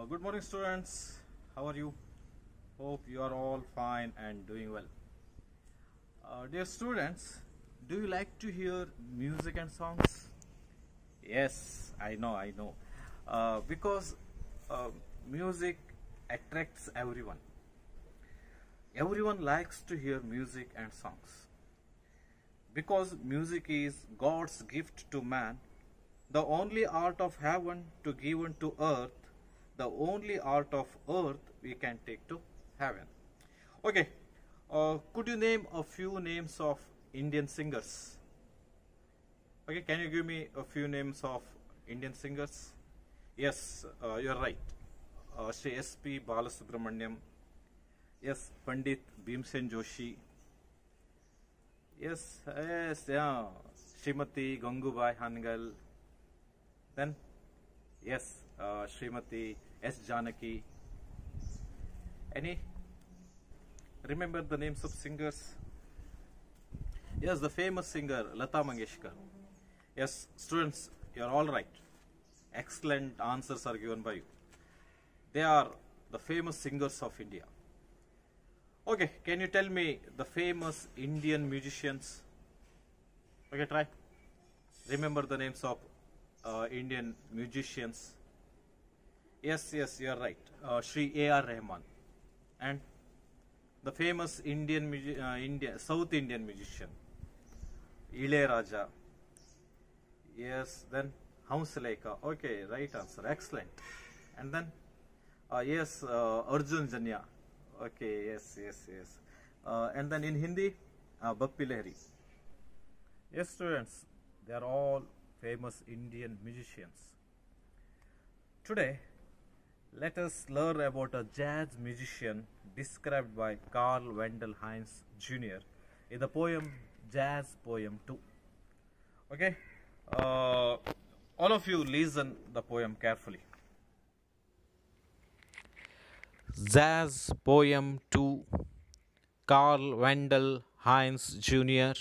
Uh, good morning, students. How are you? Hope you are all fine and doing well. Uh, dear students, do you like to hear music and songs? Yes, I know, I know. Uh, because uh, music attracts everyone. Everyone likes to hear music and songs. Because music is God's gift to man, the only art of heaven to given to earth, the only art of earth we can take to heaven. Okay, uh, could you name a few names of Indian singers? Okay, can you give me a few names of Indian singers? Yes, uh, you're right. Uh, S.P. Balasubramaniam. Yes, Pandit Bhimsen Joshi. Yes, yes, yeah. Srimati Gangubai Hangal. Then, yes, uh, Srimati S. Janaki. Any? Remember the names of singers? Yes, the famous singer Lata Mangeshkar. Yes, students, you are all right. Excellent answers are given by you. They are the famous singers of India. Okay, can you tell me the famous Indian musicians? Okay, try. Remember the names of uh, Indian musicians. Yes, yes, you are right. Uh, Shri A.R. Rahman. And the famous Indian, uh, India, South Indian musician, Ilaiyaraaja. Yes, then Hamsaleka. Okay, right answer. Excellent. And then, uh, yes, uh, Arjun Janya. Okay, yes, yes, yes. Uh, and then in Hindi, uh, Bappi. Yes, students, they are all famous Indian musicians. Today, let us learn about a jazz musician described by Carl Wendell Hines Jr. in the poem Jazz Poem 2. Okay, uh, all of you listen the poem carefully. Jazz Poem 2 Carl Wendell Hines Jr.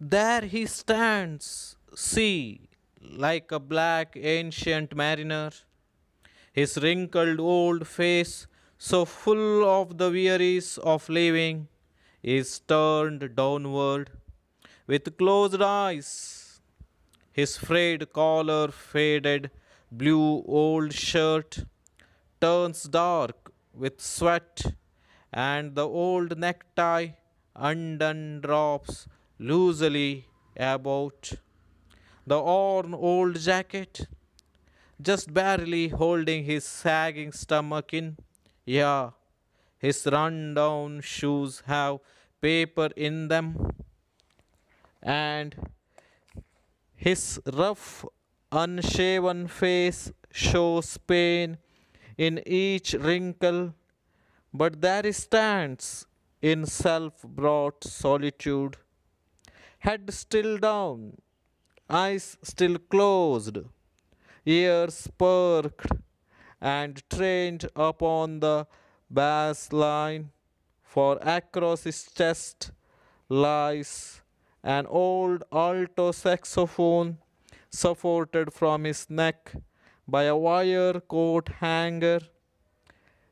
There he stands, see, like a black ancient mariner, his wrinkled old face, so full of the wearies of living, is turned downward with closed eyes. His frayed collar, faded blue old shirt turns dark with sweat, and the old necktie undone drops loosely about. The worn old jacket just barely holding his sagging stomach in. Yeah, his run down shoes have paper in them, and his rough, unshaven face shows pain in each wrinkle, but there he stands in self brought solitude, head still down, eyes still closed, ears perked and trained upon the bass line, for across his chest lies an old alto saxophone supported from his neck by a wire coat hanger.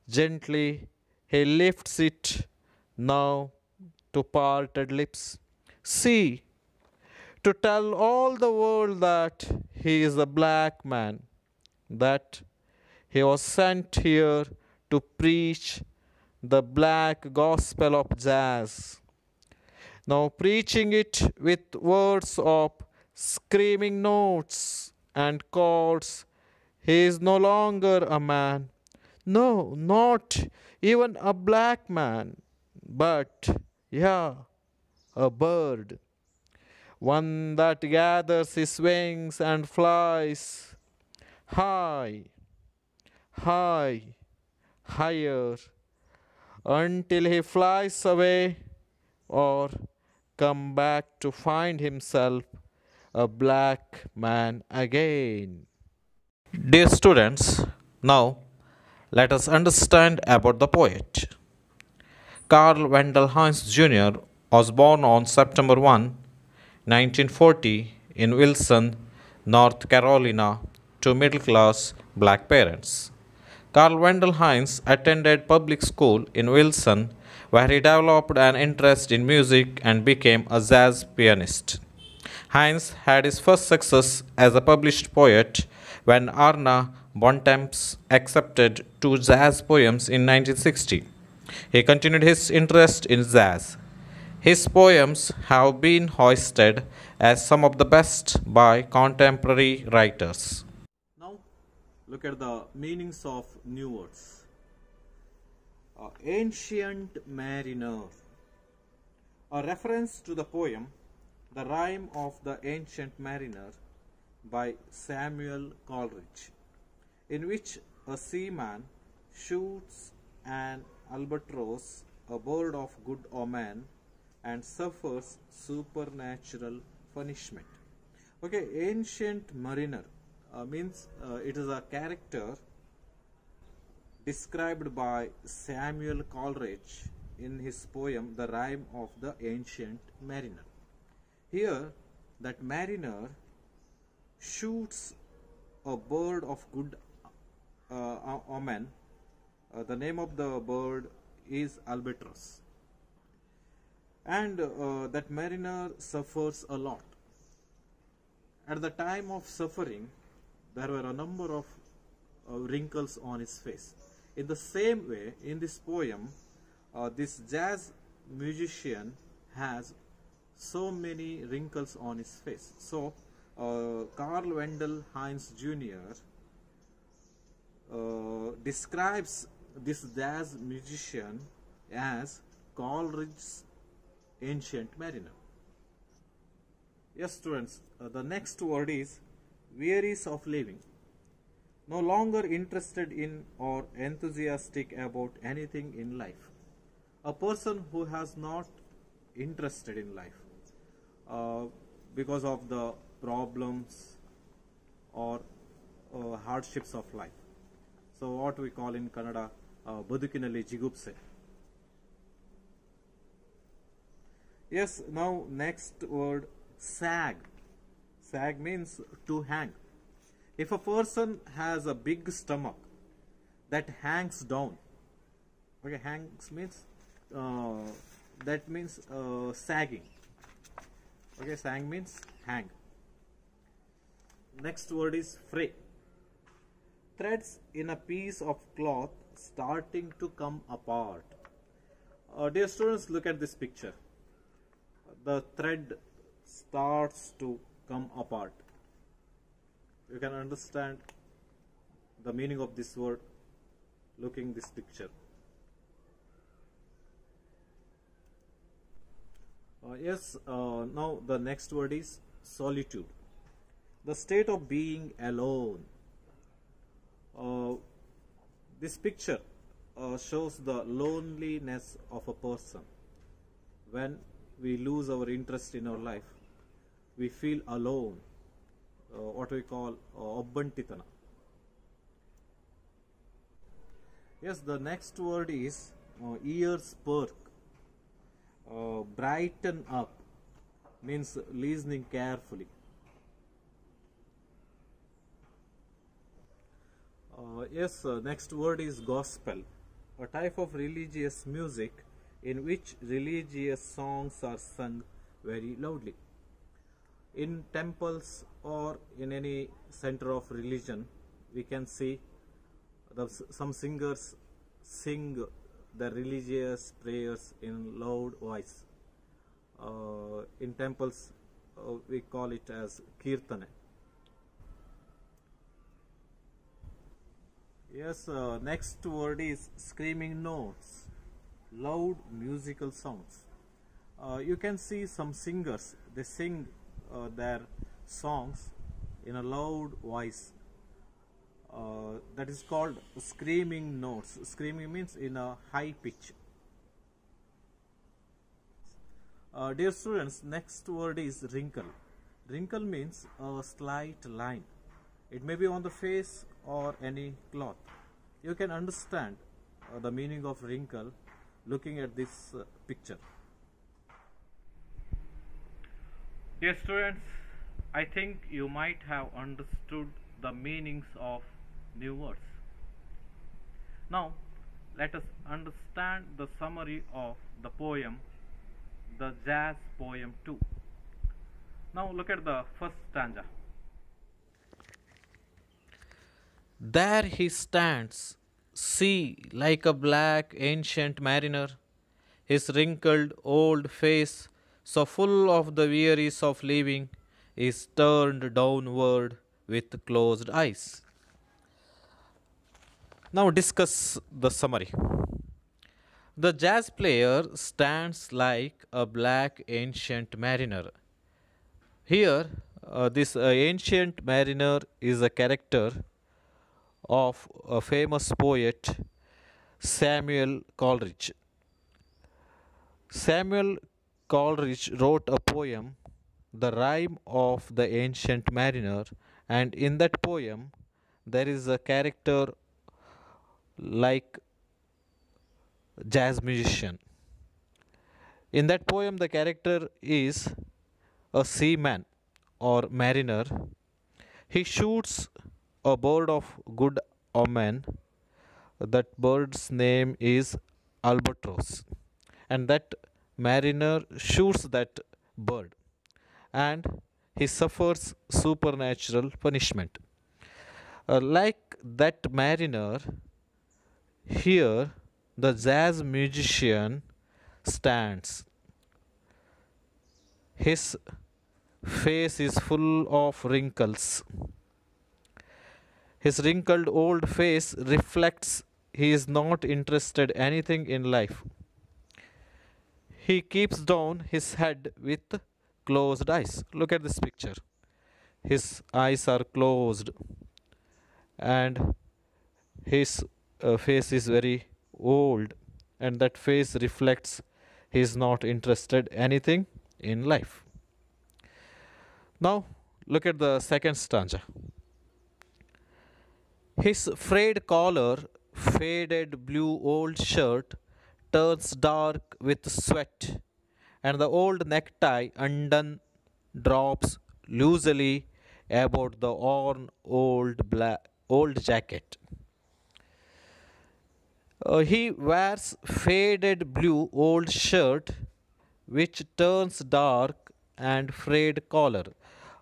Gently he lifts it now to parted lips. See, to tell all the world that he is a black man, that he was sent here to preach the black gospel of jazz. Now, preaching it with words of screaming notes and chords, he is no longer a man. No, not even a black man, but, yeah, a bird. One that gathers his wings and flies high, high, higher, until he flies away or come back to find himself a black man again. Dear students, now let us understand about the poet. Carl Wendell Hines Jr. was born on September 1, 1940, in Wilson, North Carolina, to middle class black parents. Carl Wendell Hines attended public school in Wilson, where he developed an interest in music and became a jazz pianist. Hines had his first success as a published poet when Arna Bontemps accepted two jazz poems in 1960. He continued his interest in jazz. His poems have been hoisted as some of the best by contemporary writers. Now, look at the meanings of new words. Uh, ancient mariner. A reference to the poem The Rime of the Ancient Mariner by Samuel Coleridge, in which a seaman shoots an albatross, a bird of good omen, and suffers supernatural punishment. Okay, ancient mariner uh, means uh, it is a character described by Samuel Coleridge in his poem The Rime of the Ancient Mariner. Here, that mariner shoots a bird of good uh, omen. Uh, the name of the bird is albatross. And uh, that mariner suffers a lot. At the time of suffering, there were a number of uh, wrinkles on his face. In the same way, in this poem, uh, this jazz musician has so many wrinkles on his face. So, uh, Carl Wendell Hines Jr. Uh, describes this jazz musician as Coleridge's ancient mariner. Yes, students, uh, the next word is wearies of living. No longer interested in or enthusiastic about anything in life. A person who has not interested in life uh, because of the problems or uh, hardships of life. So what we call in Kannada, uh, ಬದುಕಿನಲ್ಲಿ ಜಿಗುಪ್ಸೆ Yes, now next word sag. Sag means to hang. If a person has a big stomach that hangs down, okay, hangs means uh, that means uh, sagging. Okay, sag means hang. Next word is fray. Threads in a piece of cloth starting to come apart. Uh, dear students, look at this picture. The thread starts to come apart. You can understand the meaning of this word looking this picture. Uh, yes, uh, now the next word is solitude. The state of being alone. Uh, this picture uh, shows the loneliness of a person. When we lose our interest in our life, we feel alone, uh, what we call uh. Yes, the next word is uh, ears perk. Uh, brighten up means listening carefully. Uh, yes, uh, next word is gospel, a type of religious music in which religious songs are sung very loudly. In temples or in any center of religion, we can see the, some singers sing the religious prayers in loud voice. Uh, in temples, uh, we call it as kirtana. Yes, uh, next word is screaming notes, loud musical sounds. Uh, you can see some singers, they sing uh, their songs in a loud voice. Uh, that is called screaming notes. Screaming means in a high pitch. Uh, dear students, next word is wrinkle. Wrinkle means a slight line. It may be on the face or any cloth. You can understand uh, the meaning of wrinkle looking at this uh, picture. Dear students, I think you might have understood the meanings of new words. Now, let us understand the summary of the poem, the Jazz Poem 2. Now, look at the first stanza. There he stands, see, like a black ancient mariner, his wrinkled old face, so full of the wearies of living, is turned downward with closed eyes. Now discuss the summary. The jazz player stands like a black ancient mariner. Here, uh, this uh, ancient mariner is a character of a famous poet Samuel Coleridge. Samuel Coleridge wrote a poem, The Rime of the Ancient Mariner, and in that poem there is a character like jazz musician. In that poem, the character is a seaman or mariner. He shoots a bird of good omen. That bird's name is albatross, and that mariner shoots that bird, and he suffers supernatural punishment. Uh, like that mariner, here the jazz musician stands. His face is full of wrinkles. His wrinkled old face reflects he is not interested anything in life. He keeps down his head with closed eyes. Look at this picture. His eyes are closed and his uh, face is very old and that face reflects he is not interested anything in life. Now look at the second stanza. His frayed collar, faded blue old shirt turns dark with sweat, and the old necktie undone drops loosely about the worn old black old jacket. Uh, he wears faded blue old shirt which turns dark and frayed collar.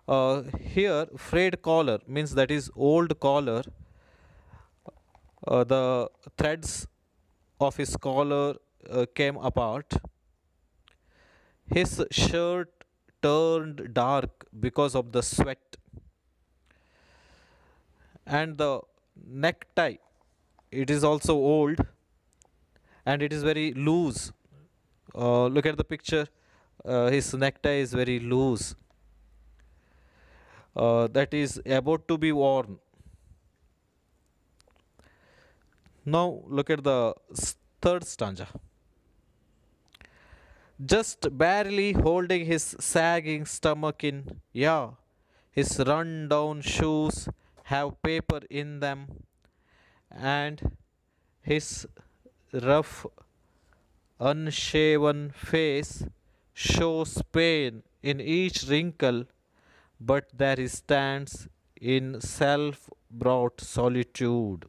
Uh, here, frayed collar means that is old collar the threads of his collar uh, came apart. His shirt turned dark because of the sweat. And the necktie, it is also old and it is very loose. Uh, look at the picture. Uh, his necktie is very loose. Uh, that is about to be worn. Now look at the third stanza. Just barely holding his sagging stomach in, yeah, his run down shoes have paper in them, and his rough, unshaven face shows pain in each wrinkle, but there he stands in self brought solitude.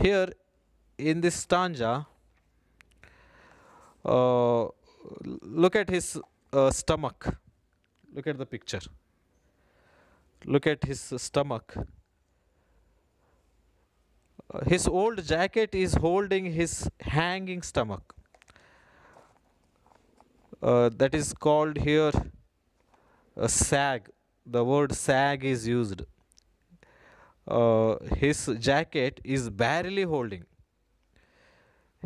Here in this stanza, uh, look at his uh, stomach. Look at the picture. Look at his stomach. Uh, his old jacket is holding his hanging stomach. Uh, that is called here a sag. The word sag is used uh, his jacket is barely holding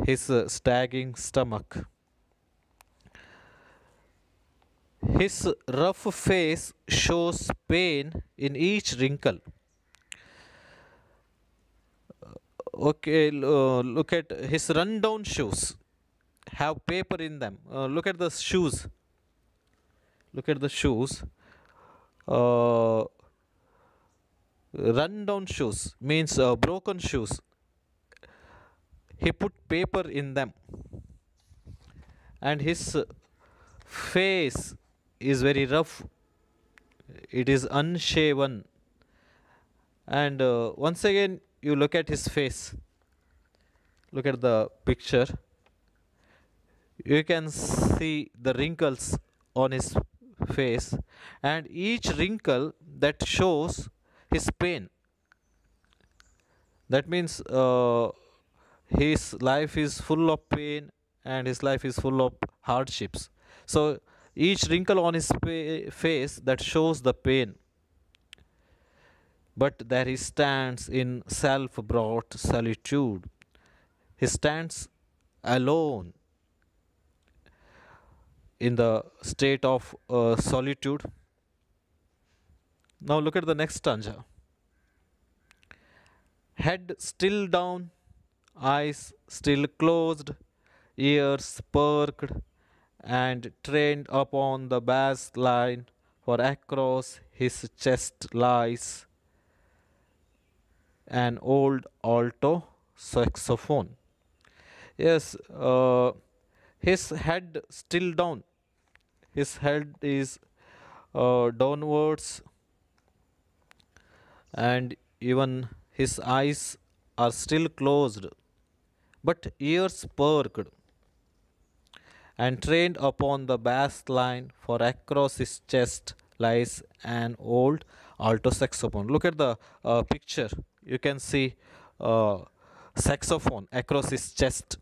his uh, stagging stomach. His rough face shows pain in each wrinkle. Okay, uh, look at his rundown shoes. Have paper in them. Uh, look at the shoes. Look at the shoes. Uh, run down shoes means uh, broken shoes. He put paper in them. And his face is very rough. It is unshaven. And uh, once again you look at his face. Look at the picture. You can see the wrinkles on his face. And each wrinkle that shows his pain. That means uh, his life is full of pain and his life is full of hardships. So each wrinkle on his fa- face that shows the pain. But there he stands in self brought solitude. He stands alone in the state of uh, solitude. Now look at the next stanza. Head still down, eyes still closed, ears perked, and trained upon the bass line, for across his chest lies an old alto saxophone. Yes, uh, his head still down. His head is uh, downwards, and even his eyes are still closed, but ears perked and trained upon the bass line, for across his chest lies an old alto saxophone. Look at the uh, picture. You can see uh, saxophone across his chest.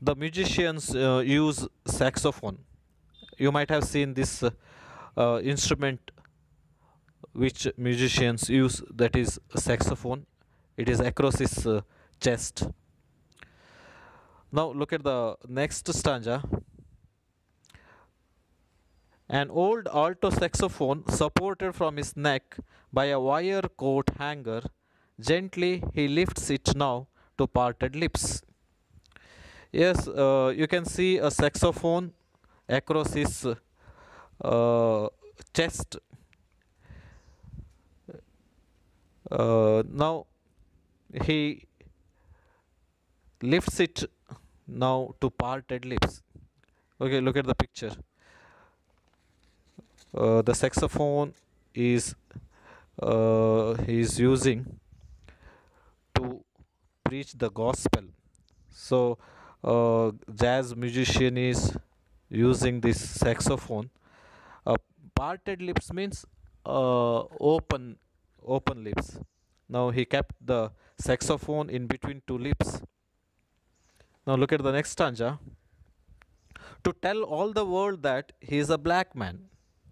The musicians uh, use saxophone. You might have seen this uh, instrument which musicians use that is saxophone. It is across his uh, chest. Now look at the next stanza. An old alto saxophone supported from his neck by a wire coat hanger. Gently he lifts it now to parted lips. Yes, uh, you can see a saxophone across his uh, chest. Uh, now he lifts it now to parted lips. Okay, look at the picture. Uh, the saxophone is uh, he is using to preach the gospel. So, uh, jazz musician is using this saxophone. Uh, parted lips means uh, open, open lips. Now he kept the saxophone in between two lips. Now look at the next stanza. To tell all the world that he is a black man,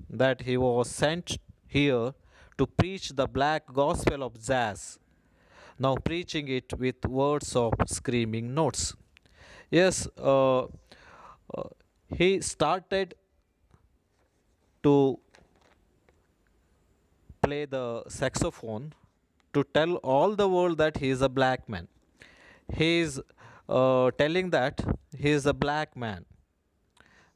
that he was sent here to preach the black gospel of jazz. Now preaching it with words of screaming notes. Yes, uh, uh, he started to play the saxophone to tell all the world that he is a black man. He is uh, telling that he is a black man,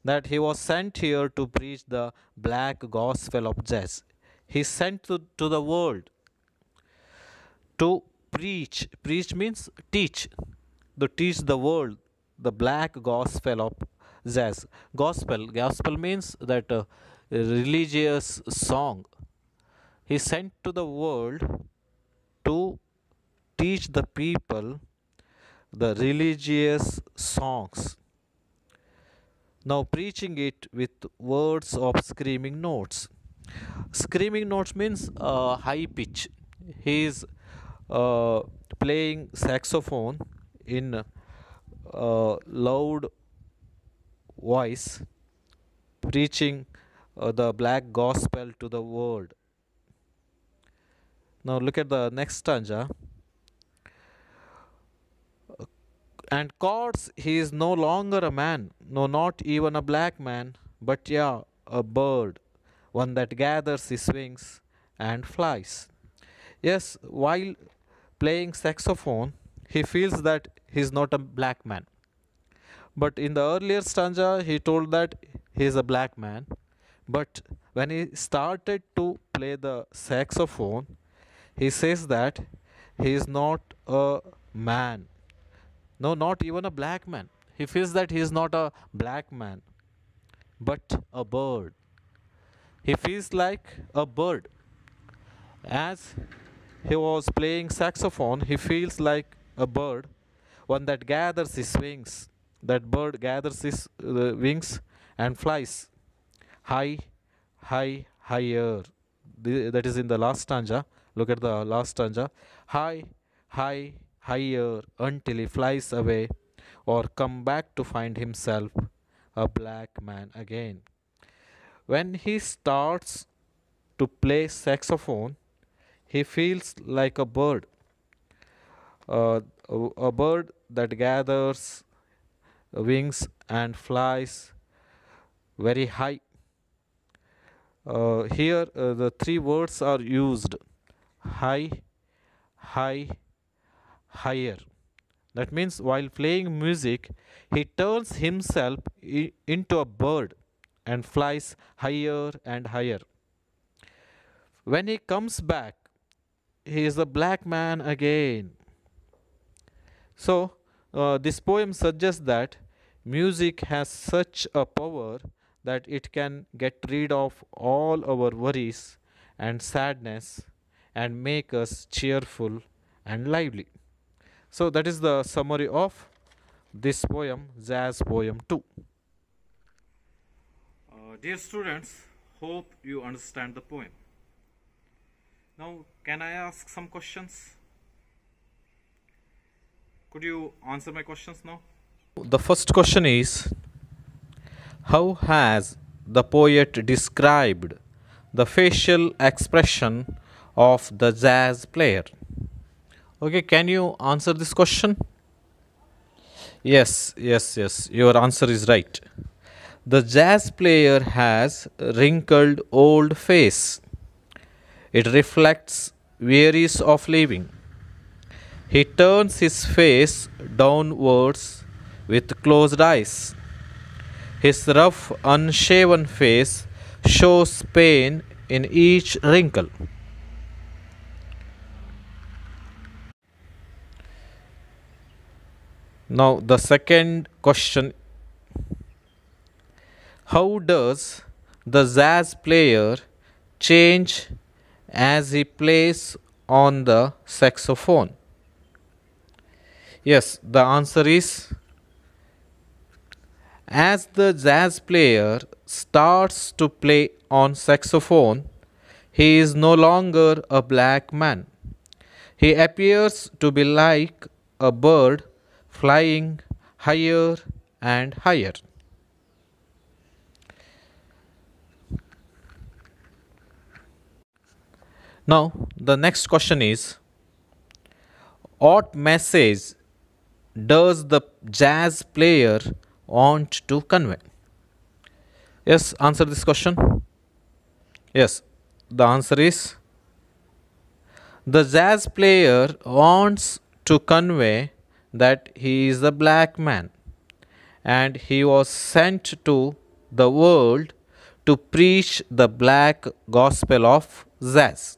that he was sent here to preach the black gospel of jazz. He sent to, to the world to preach. Preach means teach. To teach the world the black gospel of jazz. Gospel. Gospel means that uh, religious song. He sent to the world to teach the people the religious songs. Now, preaching it with words of screaming notes. Screaming notes means uh, high pitch. He is uh, playing saxophone in uh, loud voice, preaching uh, the black gospel to the world. Now, look at the next stanza. And Courts, he is no longer a man, no, not even a black man, but yeah, a bird, one that gathers his wings and flies. Yes, while playing saxophone, he feels that he is not a black man. But in the earlier stanza, he told that he is a black man. But when he started to play the saxophone, he says that he is not a man. No, not even a black man. He feels that he is not a black man, but a bird. He feels like a bird. As he was playing saxophone, he feels like a bird, one that gathers his wings. That bird gathers his uh, wings and flies high, high, higher. That is in the last stanza. Look at the last stanza. High, high, higher until he flies away or come back to find himself a black man again. When he starts to play saxophone, he feels like a bird, uh, a, bird that gathers wings and flies very high. Uh, here, uh, the three words are used high, high, higher. That means while playing music, he turns himself into a bird and flies higher and higher. When he comes back, he is a black man again. So, uh, this poem suggests that music has such a power that it can get rid of all our worries and sadness and make us cheerful and lively. So, that is the summary of this poem, Jazz Poem 2. Uh, dear students, hope you understand the poem. Now, can I ask some questions? Could you answer my questions now? The first question is How has the poet described the facial expression of the jazz player? Okay, can you answer this question? Yes, yes, yes, your answer is right. The jazz player has wrinkled old face. It reflects wearies of living. He turns his face downwards with closed eyes. His rough, unshaven face shows pain in each wrinkle. Now, the second question How does the jazz player change as he plays on the saxophone? Yes, the answer is as the jazz player starts to play on saxophone, he is no longer a black man. He appears to be like a bird flying higher and higher. Now, the next question is What message does the jazz player want to convey? Yes, answer this question. Yes, the answer is the jazz player wants to convey that he is a black man and he was sent to the world to preach the black gospel of jazz.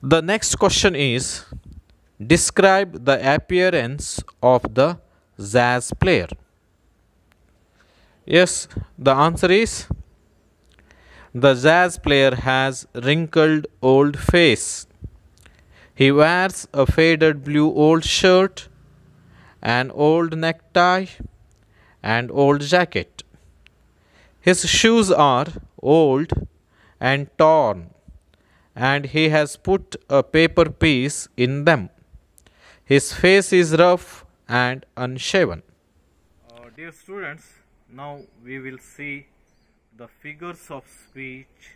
The next question is Describe the appearance of the jazz player. Yes, the answer is the jazz player has wrinkled old face. He wears a faded blue old shirt, an old necktie, and old jacket. His shoes are old and torn, and he has put a paper piece in them. His face is rough and unshaven. Uh, dear students, now we will see the figures of speech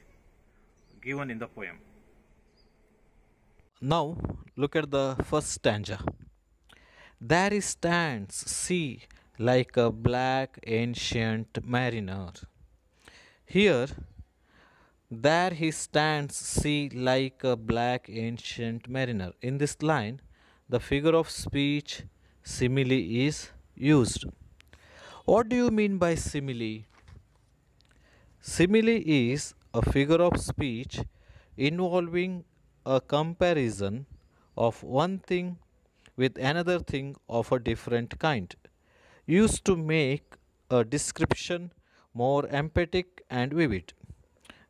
given in the poem. Now look at the first stanza. There he stands, see, like a black ancient mariner. Here, there he stands, see, like a black ancient mariner. In this line, the figure of speech simile is used. What do you mean by simile? Simile is a figure of speech involving a comparison of one thing with another thing of a different kind, used to make a description more emphatic and vivid.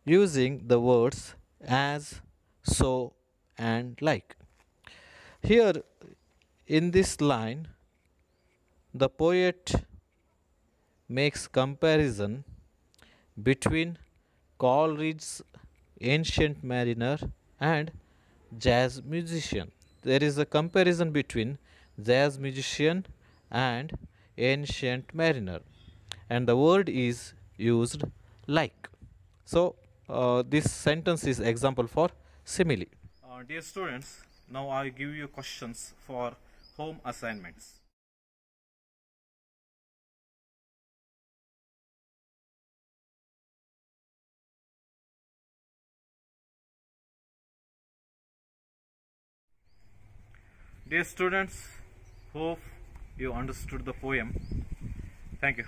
using the words as, so, and like. Here in this line, the poet makes comparison between Coleridge's Ancient Mariner and jazz musician. There is a comparison between jazz musician and ancient mariner, and the word is used like. So, uh, this sentence is example for simile. Uh, dear students, now I give you questions for home assignments. Dear students, hope you understood the poem. Thank you.